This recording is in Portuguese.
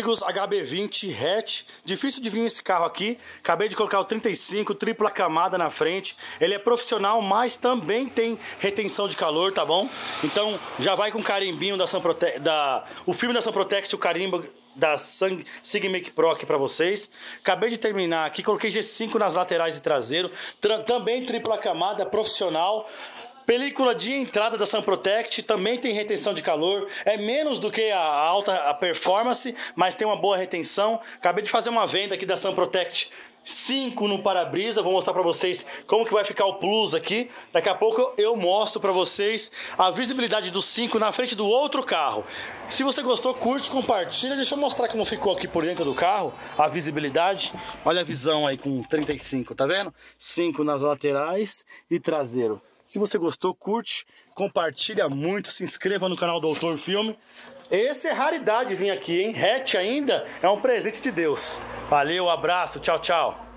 Amigos, HB20 hatch, difícil de vir esse carro aqui, acabei de colocar o 35, tripla camada na frente, ele é profissional, mas também tem retenção de calor, tá bom? Então já vai com carimbinho da Sunprotect, da, o filme da Sunprotect, o carimbo da Sigmic Pro aqui pra vocês. Acabei de terminar aqui, coloquei G5 nas laterais de traseiro, também tripla camada profissional. Película de entrada da Sun Protect também tem retenção de calor, é menos do que a alta a performance, mas tem uma boa retenção. Acabei de fazer uma venda aqui da Sun Protect 5 no para-brisa, vou mostrar para vocês como que vai ficar o Plus aqui. Daqui a pouco eu mostro para vocês a visibilidade do 5 na frente do outro carro. Se você gostou, curte, compartilha. Deixa eu mostrar como ficou aqui por dentro do carro, a visibilidade. Olha a visão aí com 35, tá vendo? 5 nas laterais e traseiro. Se você gostou, curte, compartilha muito, se inscreva no canal Doutor Filme. Esse é raridade vir aqui, hein? Hatch ainda é um presente de Deus. Valeu, abraço, tchau, tchau.